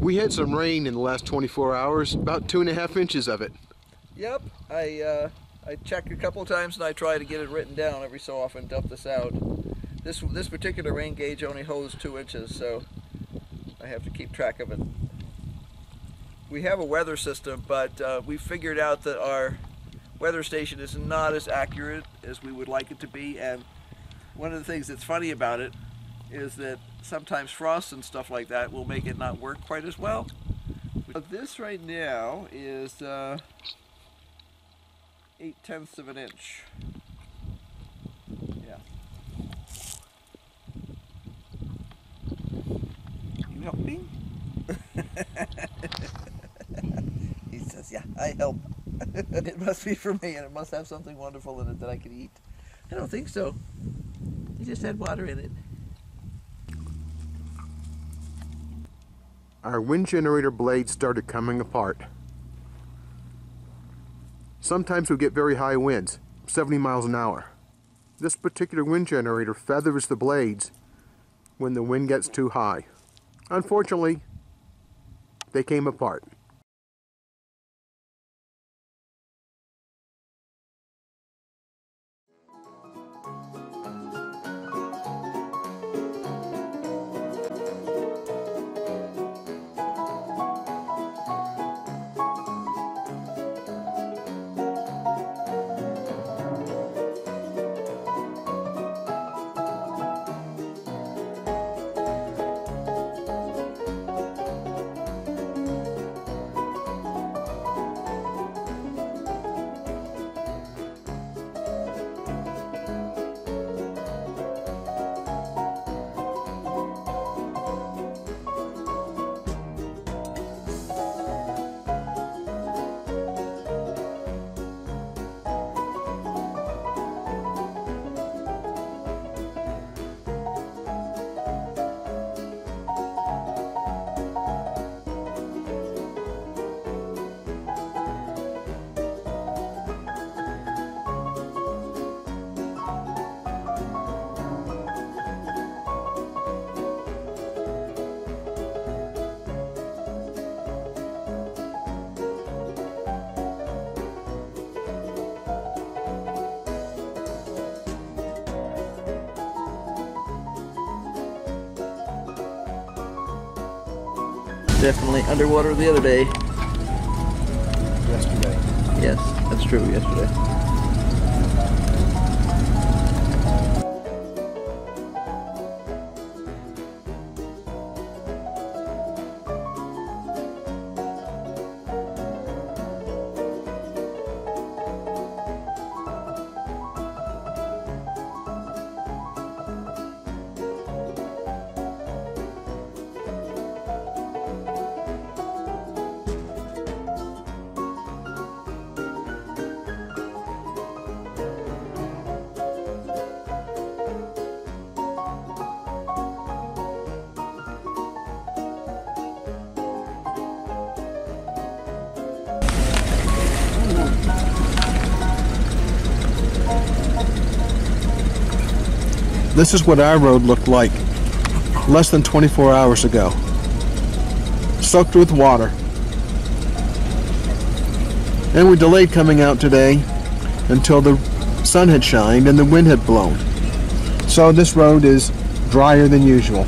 We had some rain in the last 24 hours, about two and a half inches of it. Yep, I uh, I check a couple times and I try to get it written down every so often, dump this out. This this particular rain gauge only holds two inches, so I have to keep track of it. We have a weather system, but uh, we figured out that our weather station is not as accurate as we would like it to be, and one of the things that's funny about it is that sometimes frost and stuff like that will make it not work quite as well. But this right now is uh, eight tenths of an inch. Yeah. You help me? he says, yeah, I help. it must be for me and it must have something wonderful in it that I could eat. I don't think so. It just had water in it. Our wind generator blades started coming apart. Sometimes we get very high winds, 70 miles an hour. This particular wind generator feathers the blades when the wind gets too high. Unfortunately, they came apart. Definitely underwater the other day. Yesterday. Yes, that's true, yesterday. This is what our road looked like less than 24 hours ago. Soaked with water. And we delayed coming out today until the sun had shined and the wind had blown. So this road is drier than usual.